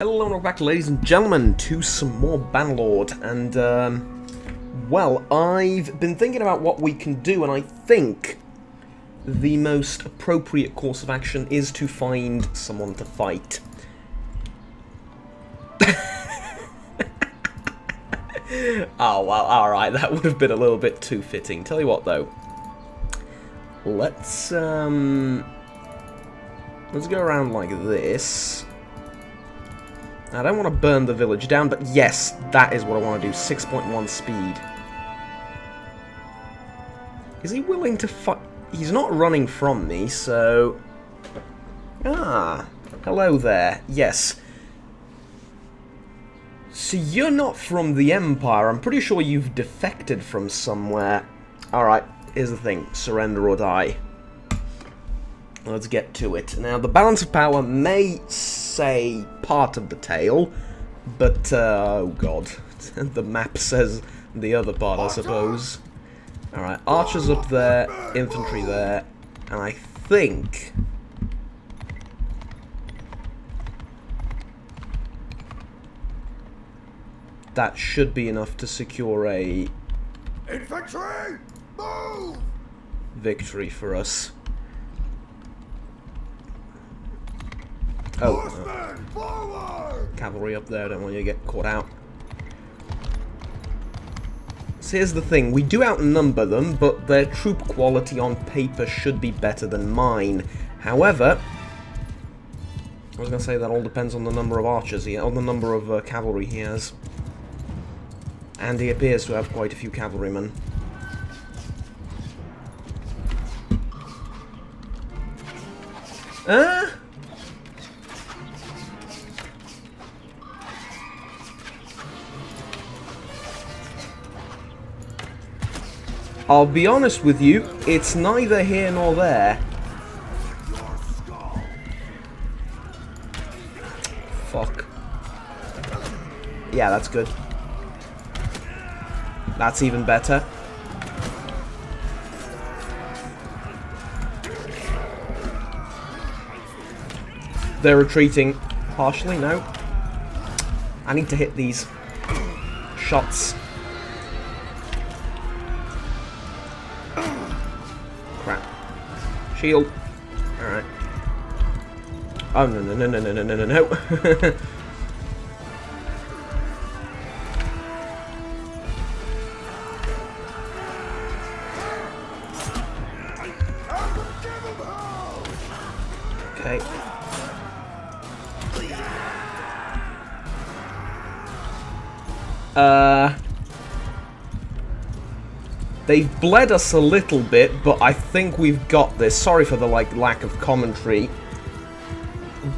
Hello and welcome back, ladies and gentlemen, to some more Bannerlord, and, um, well, I've been thinking about what we can do, and I think the most appropriate course of action is to find someone to fight. oh, well, alright, that would have been a little bit too fitting. Tell you what, though, let's, um, let's go around like this. I don't want to burn the village down, but yes, that is what I want to do. 6.1 speed. Is he willing to fight? He's not running from me, so... Ah, hello there. Yes. So you're not from the Empire. I'm pretty sure you've defected from somewhere. Alright, here's the thing. Surrender or die. Let's get to it. Now, the balance of power may say part of the tale, but, uh, oh god, the map says the other part, I suppose. Alright, archers up there, infantry there, and I think... That should be enough to secure a... Infantry! Move! Victory for us. Oh, uh, cavalry up there, I don't want you to get caught out. So here's the thing, we do outnumber them, but their troop quality on paper should be better than mine. However, I was going to say that all depends on the number of archers he on the number of uh, cavalry he has. And he appears to have quite a few cavalrymen. Uh, I'll be honest with you, it's neither here nor there. Fuck. Yeah, that's good. That's even better. They're retreating partially, no. I need to hit these shots. Shield. Alright. Oh, no, no, no, no, no, no, no, no, They've bled us a little bit, but I think we've got this. Sorry for the like lack of commentary.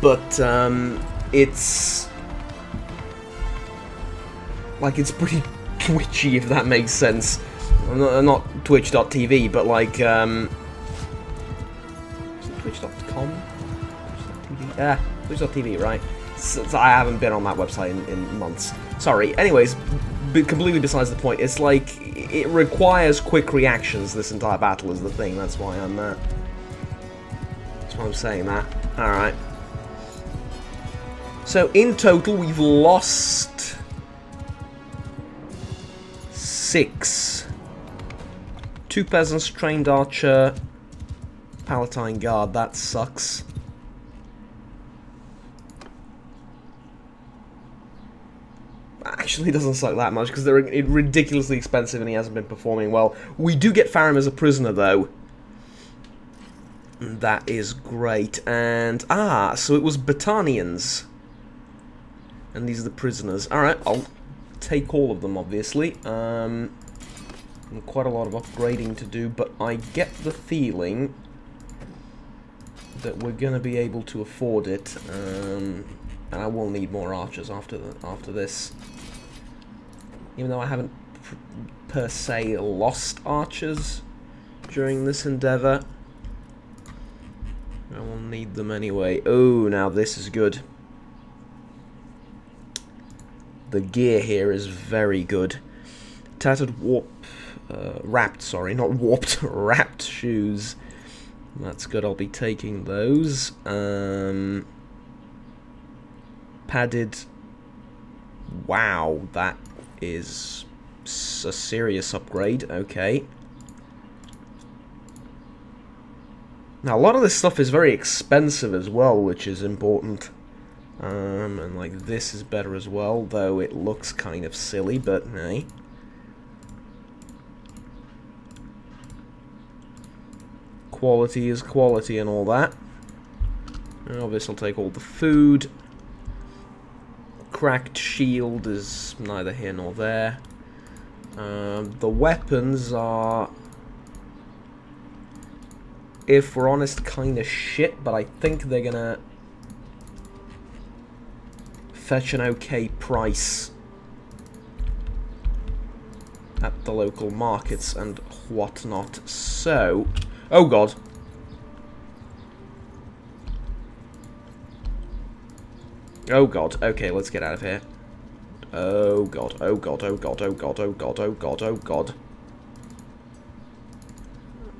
But um, it's like it's pretty twitchy if that makes sense. Not, twitch.tv, but like um, twitch.com? Twitch.tv? Twitch.tv, right? So I haven't been on that website in, in months. Sorry. Anyways, completely besides the point. It's like it requires quick reactions. This entire battle is the thing. That's why I'm. Uh, that's why I'm saying that. All right. So in total, we've lost six. Two peasants, trained archer, palatine guard. That sucks. Actually doesn't suck that much because they're ridiculously expensive and he hasn't been performing well. We do get Farum as a prisoner though. That is great. And, ah, so it was Battanians. And these are the prisoners. Alright, I'll take all of them, obviously. Um, quite a lot of upgrading to do, but I get the feeling that we're going to be able to afford it. Um, and I will need more archers after the, after this. Even though I haven't per se lost archers during this endeavour. I will need them anyway. Oh, now this is good. The gear here is very good. Tattered warp... Uh, wrapped, sorry, not warped, wrapped shoes. That's good, I'll be taking those. Um, padded. Wow, that is a serious upgrade. Okay. Now, a lot of this stuff is very expensive as well, which is important. Um, and like this is better as well, though it looks kind of silly, but hey. Quality is quality and all that. Obviously, I'll take all the food. Cracked shield is neither here nor there. Um, the weapons are, if we're honest, kind of shit, but I think they're gonna fetch an okay price at the local markets and whatnot. So, oh god. Oh god, okay, let's get out of here. Oh god, oh god, oh god, oh god, oh god, oh god, oh god.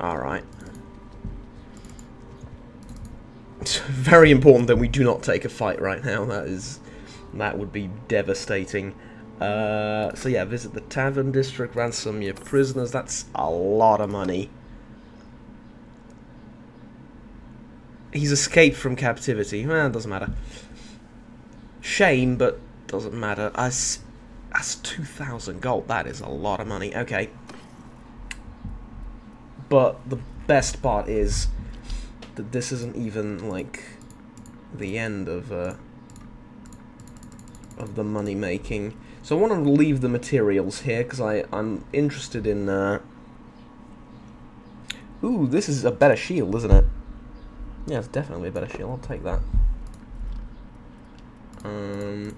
Alright. It's very important that we do not take a fight right now, that is... That would be devastating. Uh, so yeah, visit the tavern district, ransom your prisoners, that's a lot of money. He's escaped from captivity, well, it doesn't matter. Shame, but doesn't matter. As that's 2,000 gold. That is a lot of money. Okay. But the best part is that this isn't even, like, the end of, uh, of the money making. So I want to leave the materials here, because I'm interested in, uh... Ooh, this is a better shield, isn't it? Yeah, it's definitely a better shield. I'll take that. Um,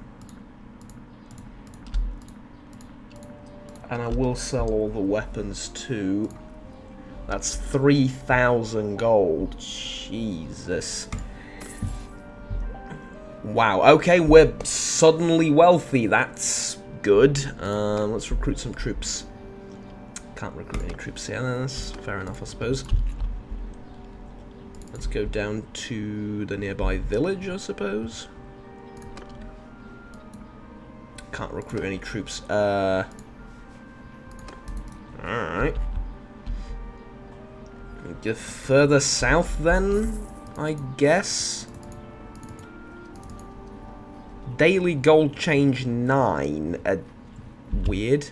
and I will sell all the weapons too. That's 3,000 gold. Jesus. Wow, okay, we're suddenly wealthy. That's good. Um, let's recruit some troops. Can't recruit any troops here. That's fair enough, I suppose. Let's go down to the nearby village, I suppose can't recruit any troops. Uh, Alright. Get further south then, I guess. Daily gold change 9. Uh, weird.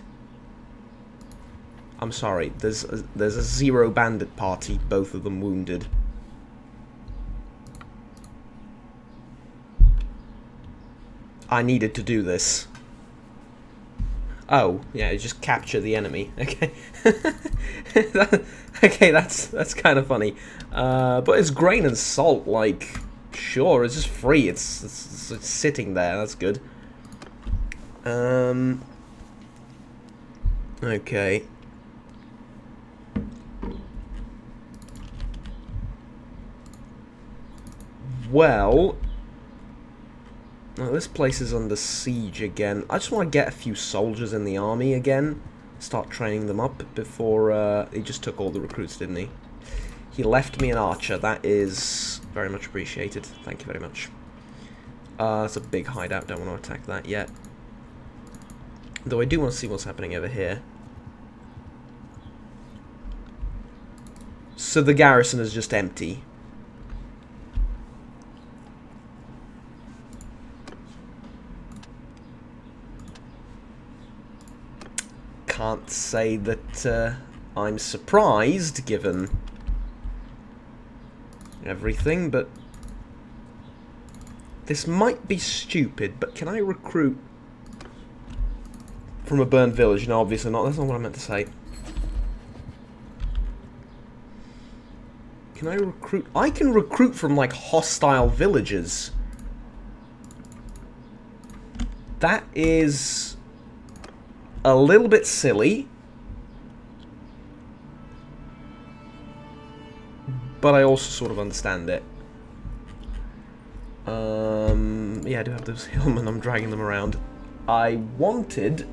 I'm sorry, there's a, there's a zero bandit party, both of them wounded. I needed to do this. Oh, yeah, just capture the enemy. Okay. okay, that's that's kind of funny. Uh, but it's grain and salt, like, sure, it's just free. It's, it's, it's sitting there. That's good. Um. Okay. Well, now, this place is under siege again. I just want to get a few soldiers in the army again. Start training them up before... Uh, he just took all the recruits, didn't he? He left me an archer. That is very much appreciated. Thank you very much. Uh, it's a big hideout. Don't want to attack that yet. Though I do want to see what's happening over here. So the garrison is just empty. Can't say that uh, I'm surprised, given everything, but this might be stupid, but can I recruit from a burned village? No, obviously not. That's not what I meant to say. Can I recruit? I can recruit from, like, hostile villages. That is a little bit silly. But I also sort of understand it. Um, yeah, I do have those hillmen. I'm dragging them around. I wanted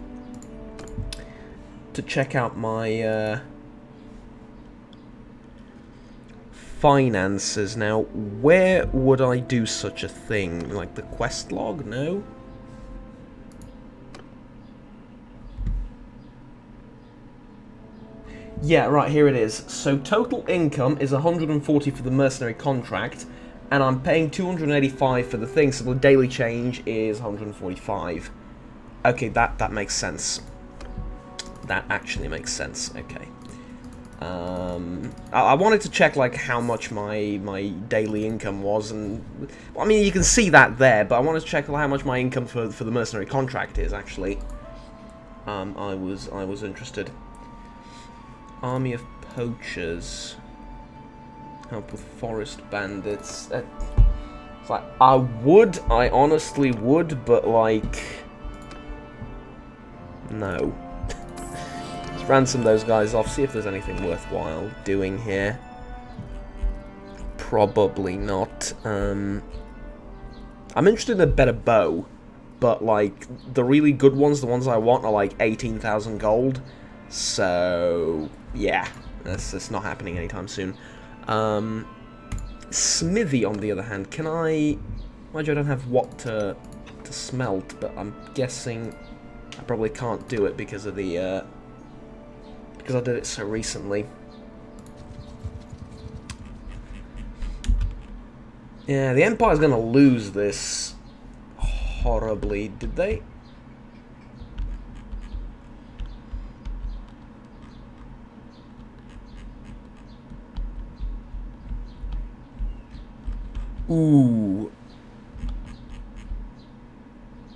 to check out my uh, finances. Now, where would I do such a thing? Like the quest log? No? Yeah, right, here it is. So total income is 140 for the mercenary contract, and I'm paying 285 for the thing, so the daily change is 145. Okay, that, that makes sense. That actually makes sense, okay. Um, I, I, wanted to check like how much my my daily income was, and well, I mean you can see that there, but I wanted to check how much my income for for the mercenary contract is actually. Um, I was I was interested. Army of poachers. Help with forest bandits. Uh, it's like I would, I honestly would, but like no Let's ransom those guys off, see if there's anything worthwhile doing here. Probably not. Um, I'm interested in a better bow, but like the really good ones, the ones I want, are like 18,000 gold. So yeah, that's, that's not happening anytime soon. Um, Smithy, on the other hand, can I? Mind you, I don't have what to to smelt, but I'm guessing I probably can't do it because of the. Uh, because I did it so recently. Yeah, the Empire's to lose this horribly, did they? Ooh.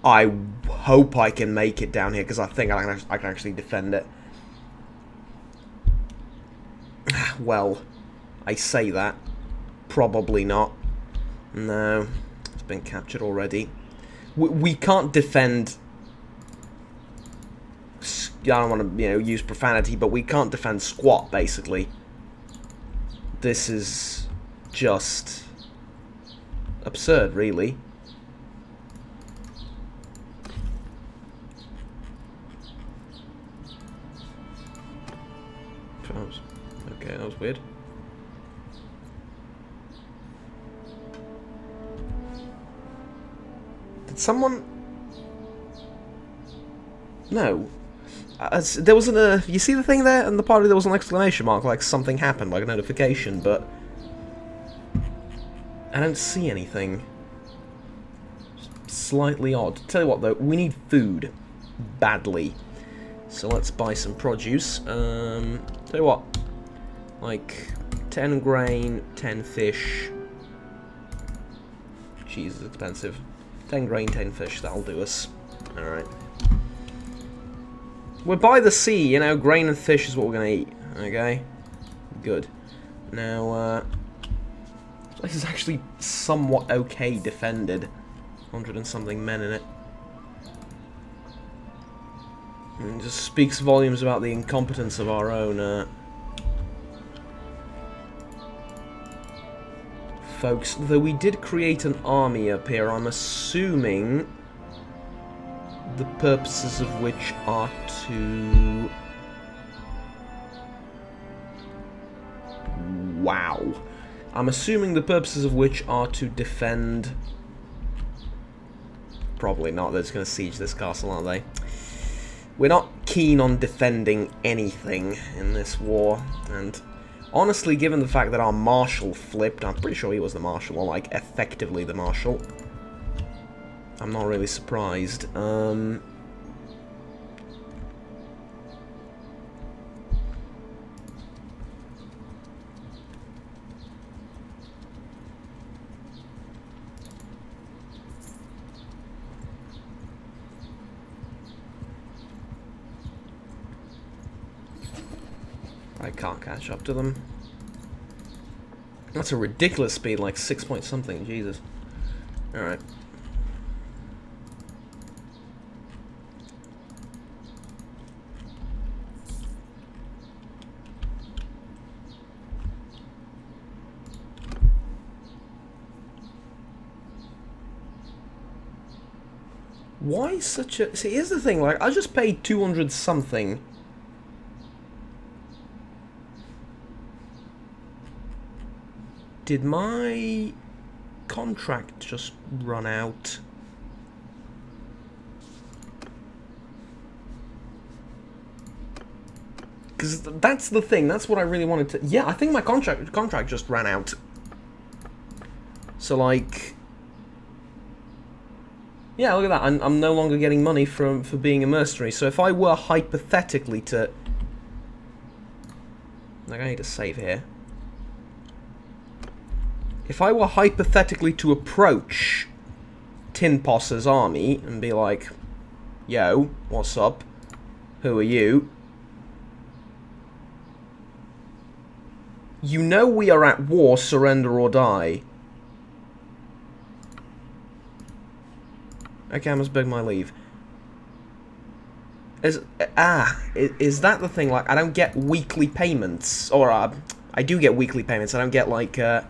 I hope I can make it down here because I think I can, I can actually defend it. well, I say that. Probably not. No, it's been captured already. We, we can't defend... I don't want to, you know, use profanity, but we can't defend squat, basically. This is just absurd, really. Okay, that was weird. Did someone... No. Uh, there wasn't a... You see the thing there? And the party there was an exclamation mark, like something happened, like a notification, but... I don't see anything. Slightly odd. Tell you what, though, we need food. Badly. So let's buy some produce. Um, tell you what, like 10 grain, 10 fish. Cheese is expensive. 10 grain, 10 fish, that'll do us. Alright. We're by the sea, you know, grain and fish is what we're to eat. Okay? Good. Now, uh... This place is actually somewhat okay defended. 100 and something men in it. And just speaks volumes about the incompetence of our own, uh... folks, though we did create an army up here, I'm assuming the purposes of which are to... Wow. I'm assuming the purposes of which are to defend... Probably not, they're just going to siege this castle, aren't they? We're not keen on defending anything in this war, and Honestly, given the fact that our Marshal flipped, I'm pretty sure he was the Marshal, or like, effectively the Marshal. I'm not really surprised. Um... catch up to them. That's a ridiculous speed, like 6 point something, Jesus. Alright. Why such a... See, here's the thing, like, I just paid 200 something Did my contract just run out? Because that's the thing. That's what I really wanted to... Yeah, I think my contract contract just ran out. So, like... Yeah, look at that. I'm, I'm no longer getting money from for being a mercenary. So if I were hypothetically to... Like, I need to save here. If I were hypothetically to approach Tinpos's army and be like, Yo, what's up? Who are you? You know we are at war, surrender or die. Okay, I must beg my leave. Is ah is, is that the thing? Like I don't get weekly payments, or uh, I do get weekly payments. I don't get like uh,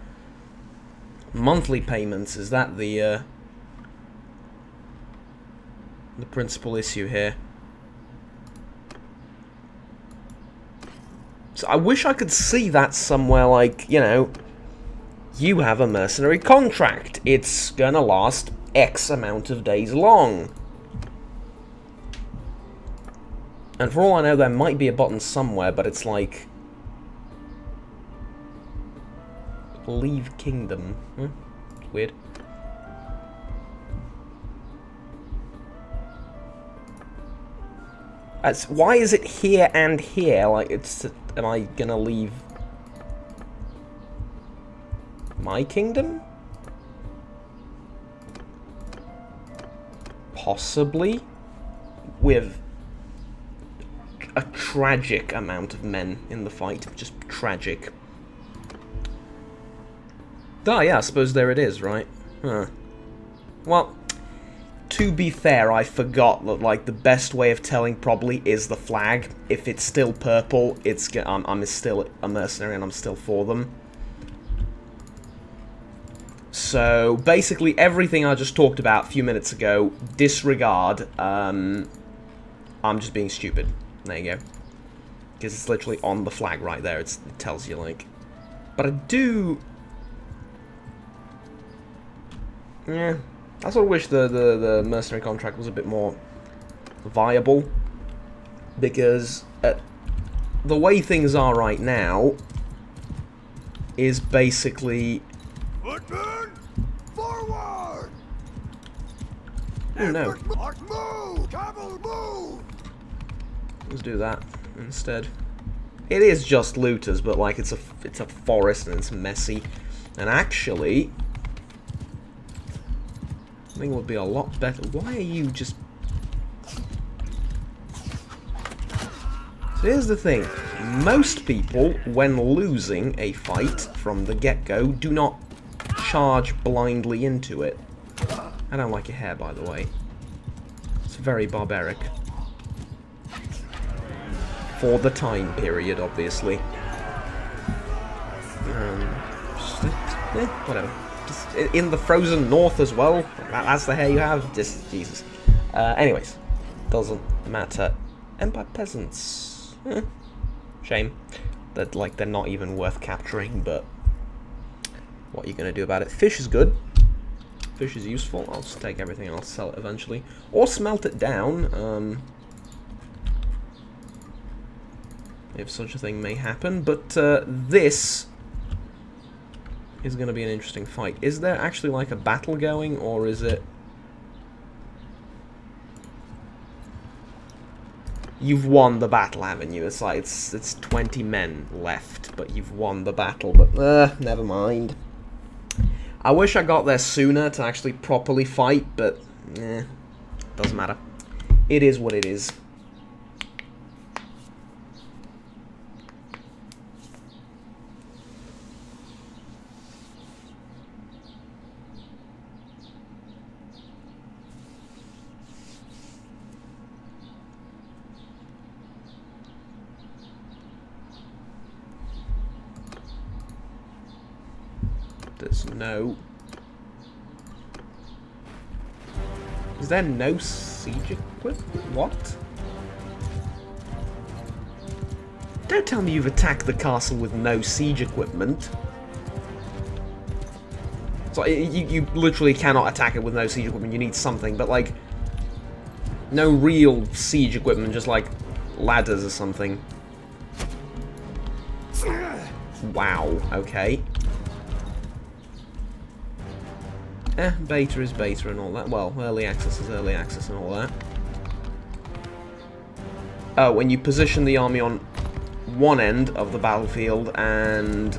monthly payments. Is that the uh, the principal issue here? So I wish I could see that somewhere. Like you know, you have a mercenary contract. It's gonna last X amount of days long. And for all I know, there might be a button somewhere, but it's like... Leave Kingdom. Hmm? Weird. That's, why is it here and here? Like, it's... Am I gonna leave... My kingdom? Possibly. With a tragic amount of men in the fight. Just tragic. Ah, yeah, I suppose there it is, right? Huh. Well, to be fair, I forgot that, like, the best way of telling probably is the flag. If it's still purple, it's I'm, I'm still a mercenary and I'm still for them. So, basically everything I just talked about a few minutes ago, disregard. Um, I'm just being stupid. There you go. Because it's literally on the flag right there. It's, it tells you, like... But I do... Yeah. I sort of wish the, the, the mercenary contract was a bit more viable. Because uh, the way things are right now is basically... Footman, forward! Oh no. Move! Move! Let's do that instead. It is just looters, but like it's a it's a forest and it's messy. And actually, It would be a lot better. Why are you just? So here's the thing: most people, when losing a fight from the get-go, do not charge blindly into it. I don't like your hair, by the way. It's very barbaric for the time period, obviously. Um, just, eh, whatever. In the frozen north as well. That's the hair you have. Just Jesus. Uh, anyways, doesn't matter. Empire peasants. Eh, shame that like they're not even worth capturing, but what are you gonna do about it? Fish is good. Fish is useful. I'll just take everything and I'll sell it eventually, or smelt it down. Um, if such a thing may happen. But uh, this is going to be an interesting fight. Is there actually like a battle going, or is it... You've won the battle, haven't you? It's like, it's, it's 20 men left, but you've won the battle, but, uh, never mind. I wish I got there sooner to actually properly fight, but, eh, doesn't matter. It is what it is. There's no... Is there no siege equipment? What? Don't tell me you've attacked the castle with no siege equipment. So you, you literally cannot attack it with no siege equipment. You need something, but like no real siege equipment, just like ladders or something. Wow. Okay. Eh, beta is beta and all that. Well, early access is early access and all that. Oh, when you position the army on one end of the battlefield and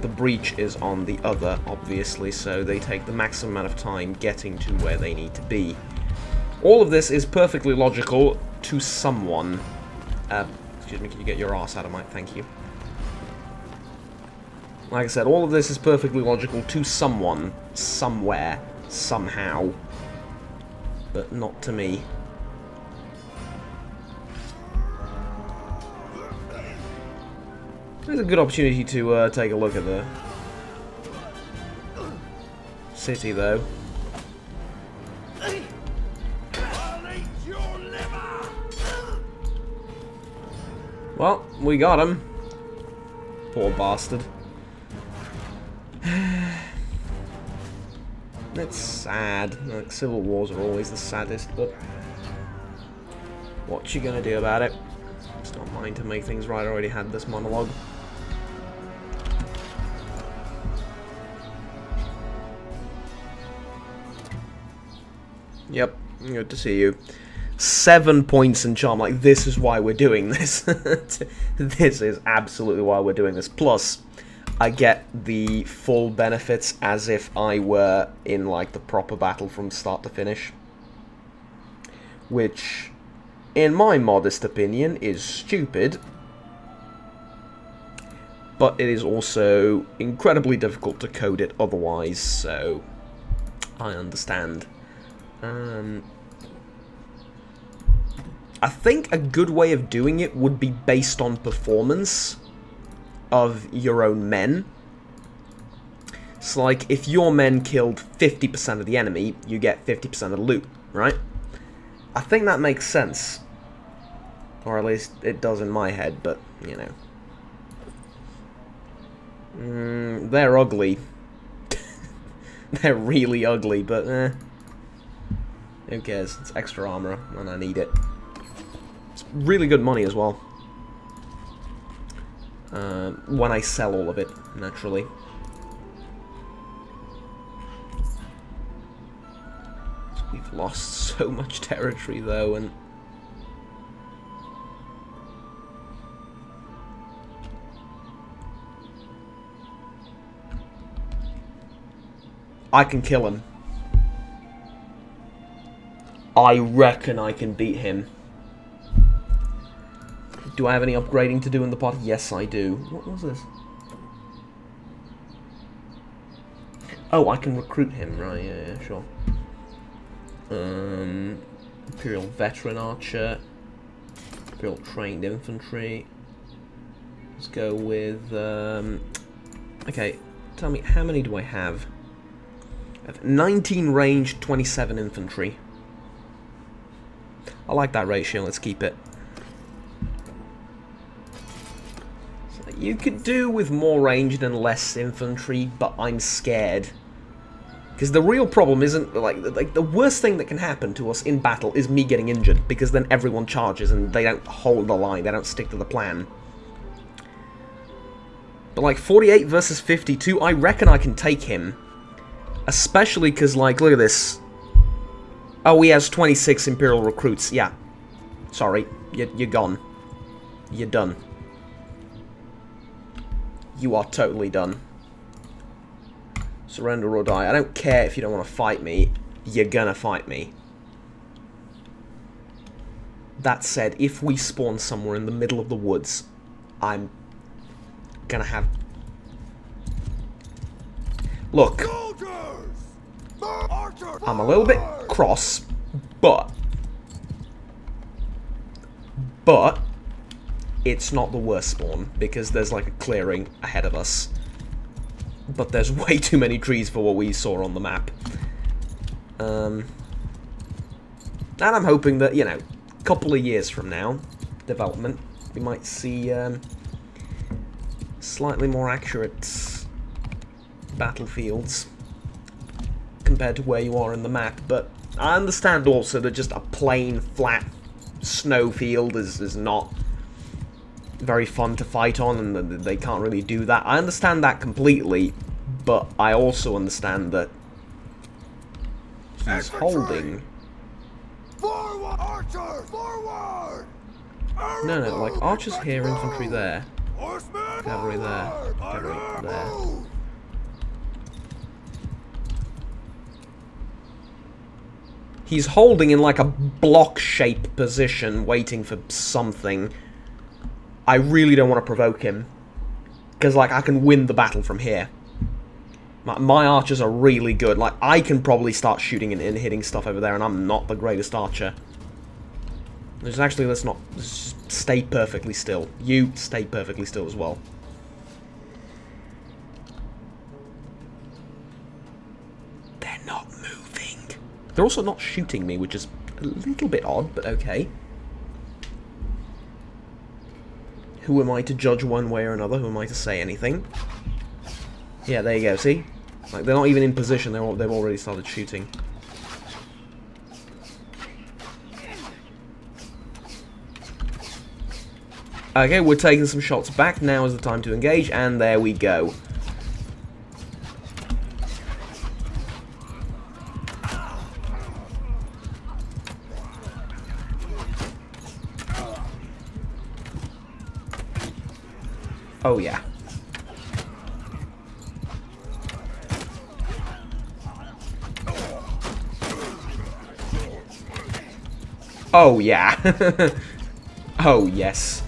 the breach is on the other, obviously, so they take the maximum amount of time getting to where they need to be. All of this is perfectly logical to someone. Uh, excuse me, can you get your ass out of my... Thank you. Like I said, all of this is perfectly logical to someone, somewhere, somehow. But not to me. There's a good opportunity to uh, take a look at the city, though. Well, we got him. Poor bastard. It's sad. Like, civil wars are always the saddest, but... What you gonna do about it? It's not mine to make things right, I already had this monologue. Yep, good to see you. Seven points in charm. Like, this is why we're doing this. this is absolutely why we're doing this. Plus, I get the full benefits as if I were in, like, the proper battle from start to finish. Which, in my modest opinion, is stupid. But it is also incredibly difficult to code it otherwise, so I understand. Um, I think a good way of doing it would be based on performance of your own men. It's like, if your men killed 50% of the enemy, you get 50% of the loot, right? I think that makes sense. Or at least it does in my head, but, you know. Mm, they're ugly. they're really ugly, but eh. Who cares? It's extra armor, and I need it. It's really good money as well. Uh, when I sell all of it, naturally. We've lost so much territory, though, and... I can kill him. I reckon I can beat him. Do I have any upgrading to do in the pot? Yes, I do. What was this? Oh, I can recruit him, right, yeah, yeah, sure. Um, Imperial Veteran Archer. Imperial Trained Infantry. Let's go with, um, okay, tell me, how many do I have? I have 19 range, 27 infantry. I like that ratio, let's keep it. You could do with more ranged and less infantry, but I'm scared. Because the real problem isn't, like, like, the worst thing that can happen to us in battle is me getting injured, because then everyone charges and they don't hold the line, they don't stick to the plan. But, like, 48 versus 52, I reckon I can take him. Especially because, like, look at this. Oh, he has 26 Imperial recruits. Yeah. Sorry. You're, you're gone. You're done. You are totally done. Surrender or die. I don't care if you don't want to fight me. You're gonna fight me. That said, if we spawn somewhere in the middle of the woods, I'm gonna have... Look. I'm a little bit cross, but... But... It's not the worst spawn, because there's like a clearing ahead of us. But there's way too many trees for what we saw on the map. Um... And I'm hoping that, you know, a couple of years from now, development, we might see um, slightly more accurate battlefields compared to where you are in the map, but I understand also that just a plain, flat snowfield is, is not very fun to fight on, and they can't really do that. I understand that completely, but I also understand that he's holding... Forward! Archer! Forward! No, no, like, archers here, infantry there. Cavalry there, cavalry there. He's holding in like a block shape position, waiting for something. I really don't want to provoke him. Because, like, I can win the battle from here. My, my archers are really good. Like, I can probably start shooting and, and hitting stuff over there, and I'm not the greatest archer. Just actually, let's not... stay perfectly still. You stay perfectly still as well. They're not moving. They're also not shooting me, which is a little bit odd, but okay. Who am I to judge one way or another? Who am I to say anything? Yeah, there you go, see? Like, they're not even in position, they're all, they've already started shooting. Okay, we're taking some shots back. Now is the time to engage, and there we go. Oh, yeah. oh, yes.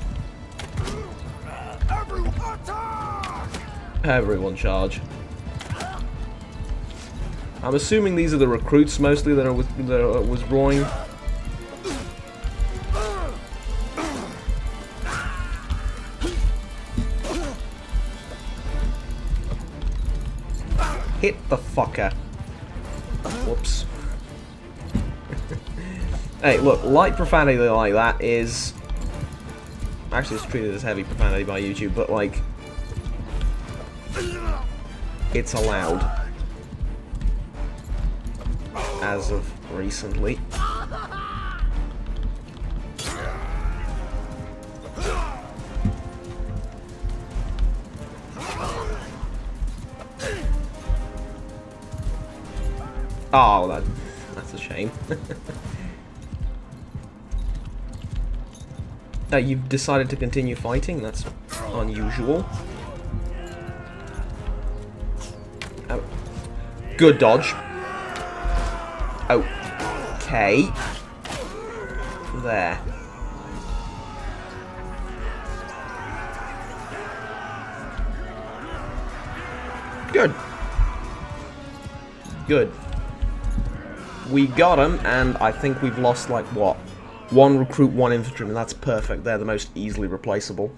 Everyone charge. I'm assuming these are the recruits mostly that are with, that are withdrawing. Hit the fucker. Whoops. Hey, look, light profanity like that is... Actually, it's treated as heavy profanity by YouTube, but like... It's allowed. As of recently. Uh, you've decided to continue fighting? That's unusual. Oh. Good dodge. Okay. There. Good. Good. We got him, and I think we've lost, like, what? One recruit, one infantryman. That's perfect. They're the most easily replaceable.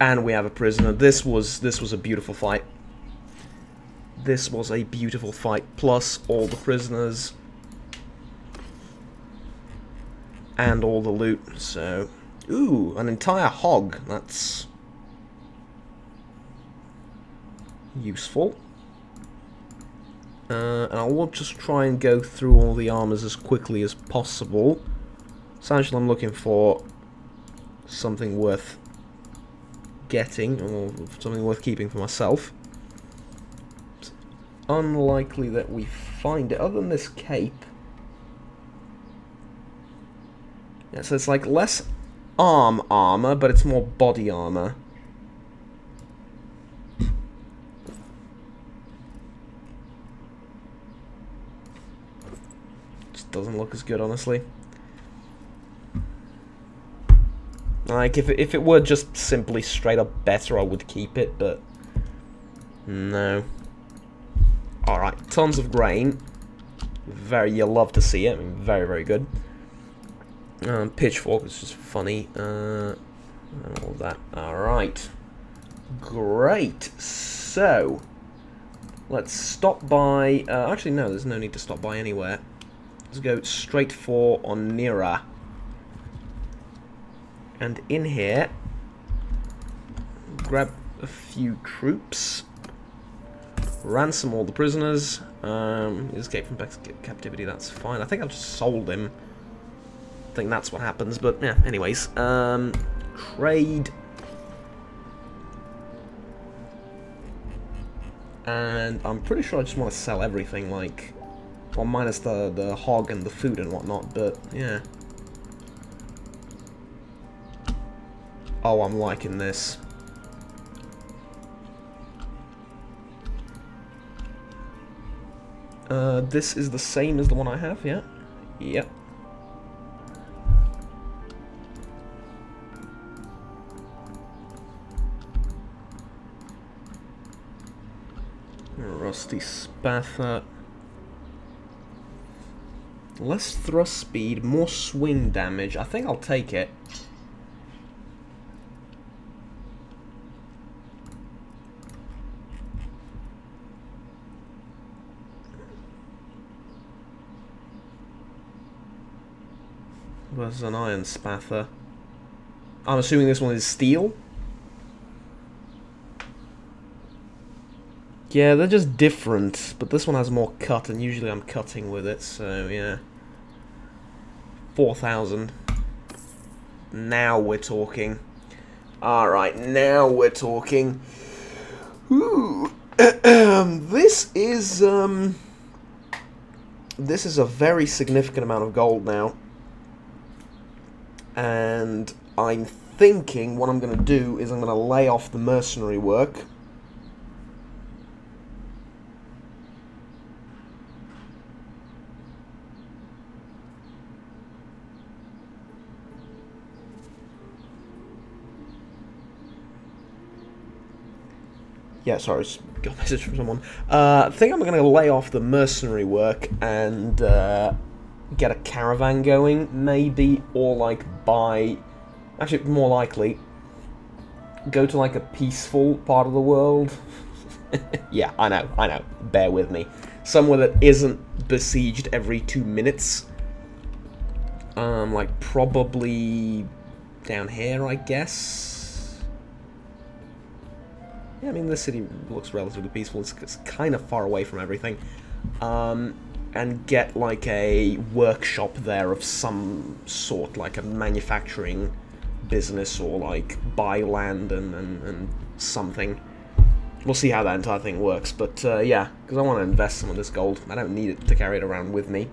And we have a prisoner. This was this was a beautiful fight. This was a beautiful fight. Plus all the prisoners. And all the loot. So, ooh, an entire hog. That's useful. Uh, and I will just try and go through all the armors as quickly as possible. Essentially, I'm looking for something worth getting, or something worth keeping for myself. It's unlikely that we find it, other than this cape. Yeah, so it's like less arm armor, but it's more body armor. Doesn't look as good, honestly. Like, if it, if it were just simply straight up better, I would keep it, but... No. Alright, tons of grain. Very, you'll love to see it. I mean, very, very good. Um, pitchfork is just funny. Uh, all that. Alright. Great. So, let's stop by... Uh, actually, no, there's no need to stop by anywhere. Let's go straight for Onira. And in here, grab a few troops. Ransom all the prisoners. Um, escape from captivity, that's fine. I think I've just sold him. I think that's what happens, but yeah, anyways. Um, trade. And I'm pretty sure I just want to sell everything, like... Well, minus the, the hog and the food and whatnot, but yeah. Oh, I'm liking this. Uh, this is the same as the one I have, yeah? Yep. Rusty Spatha. Less thrust speed, more swing damage. I think I'll take it. There's an iron spatha. I'm assuming this one is steel. Yeah, they're just different, but this one has more cut, and usually I'm cutting with it, so yeah. 4,000. Now we're talking. Alright, now we're talking. Ooh. this is, um... This is a very significant amount of gold now. And I'm thinking what I'm going to do is I'm going to lay off the mercenary work Yeah, sorry, got a message from someone. Uh, I think I'm going to lay off the mercenary work and uh, get a caravan going, maybe, or like buy. Actually, more likely, go to like a peaceful part of the world. yeah, I know, I know. Bear with me. Somewhere that isn't besieged every two minutes. Um, like probably down here, I guess. Yeah, I mean, the city looks relatively peaceful. It's, it's kind of far away from everything. Um, and get, like, a workshop there of some sort, like a manufacturing business or, like, buy land and, and, and something. We'll see how that entire thing works, but, uh, yeah, because I want to invest some of this gold. I don't need it to carry it around with me.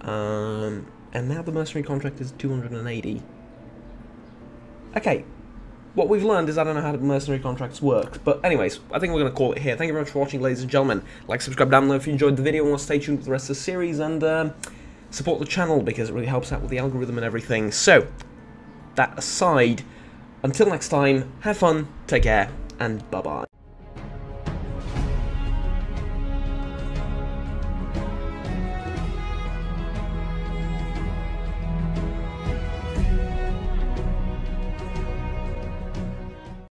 Um, and now the mercenary contract is 280. Okay, what we've learned is I don't know how mercenary contracts work. But anyways, I think we're going to call it here. Thank you very much for watching, ladies and gentlemen. Like, subscribe down below if you enjoyed the video and want to stay tuned for the rest of the series. And um, support the channel because it really helps out with the algorithm and everything. So, that aside, until next time, have fun, take care, and bye-bye.